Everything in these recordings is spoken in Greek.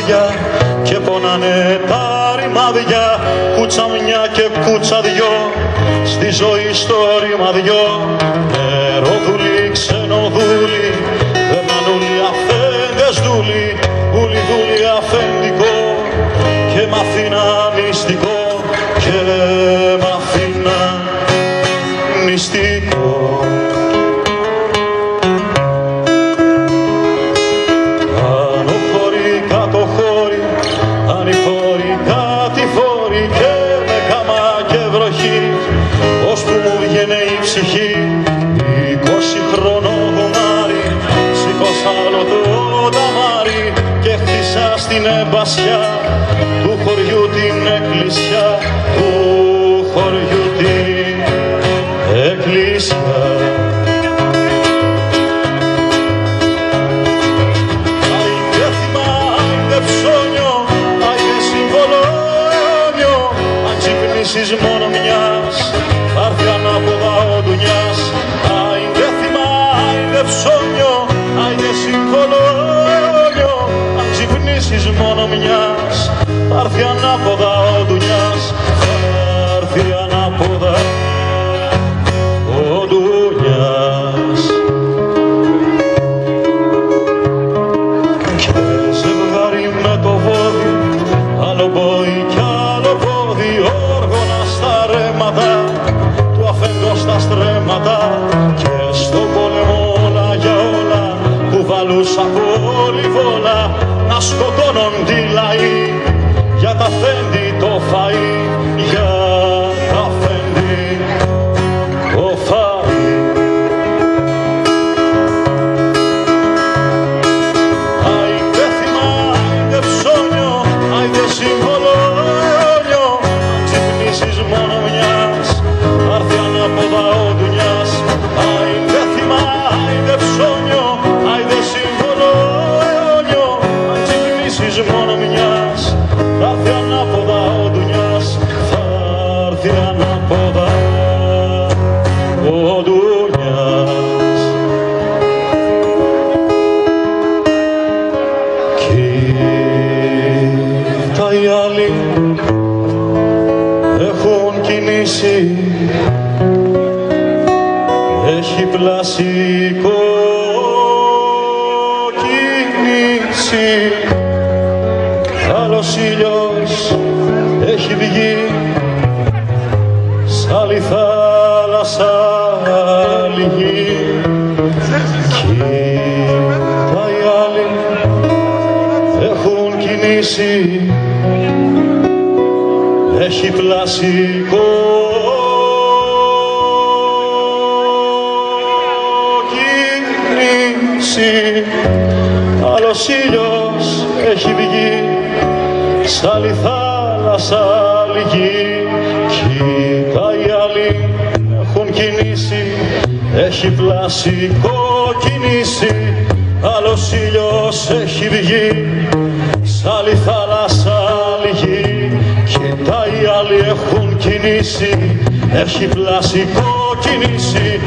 πονάνε τα ξεράδια και πονάνε τα ρημάδια κούτσα μια και κούτσα δυο στη ζωή στο ρήμα δυο νεροδούλη, ξενοδούλη περνανούλη, αφέντες δούλη ούλη δούλη αφεντικό και μ' αφήνα μυστικό βροχή ως που μου βγαίνε η ψυχή είκοσι χρόνο γομάρι σήκωσα άλλο το ταμάρι και χτίσα στην εμπασιά του χωριού την εκκλησιά του χωριού την εκκλησιά. Άιντε θυμά, άιντε ψώνιο, άιντε συμβολόνιο Αν ξυπνήσεις μόνο μιας, ξυπνήσεις μόνο μιας, θα έρθει ανάποδα ο ντουνιάς Θα έρθει ανάποδα ο ντουνιάς. Και ζευγάρι με το βόδι άλλο μπόι κι άλλο πόδι όργωνα στα ρέματα του αφέντος στα στρέμματα οι άλλοι έχουν κινήσει. Έχει πλασικό κινήσει άλλος ήλιος έχει βγει σ' άλλη θάλασσα άλλη γη Κοίτα οι άλλοι έχουν κινήσει έχει πλασικό. Κινήσει άλλος ήλιος έχει βγει. Σ' άλλη θάλασσα άλλη γη κοίτα οι άλλοι έχουν κινήσει. Έχει πλασικό κινήσει. Άλλος ήλιος έχει βγει. Σ' άλλη θάλασσα άλλη γη κοίτα οι άλλοι έχουν κινήσει έχει πλασικό κινήσει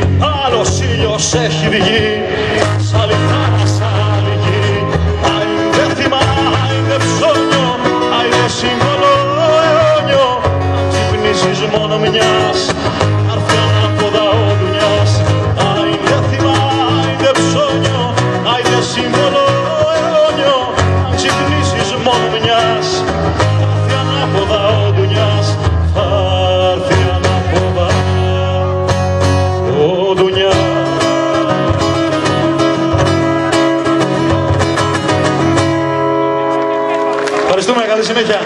άλλος ήλιος έχει βγει σ' άλλη θάλασσα άλλη γη άιντε θυμά, άιντε ψώνιο άιντε συμβολόνιο αν ξυπνήσεις μόνο μιας mediante.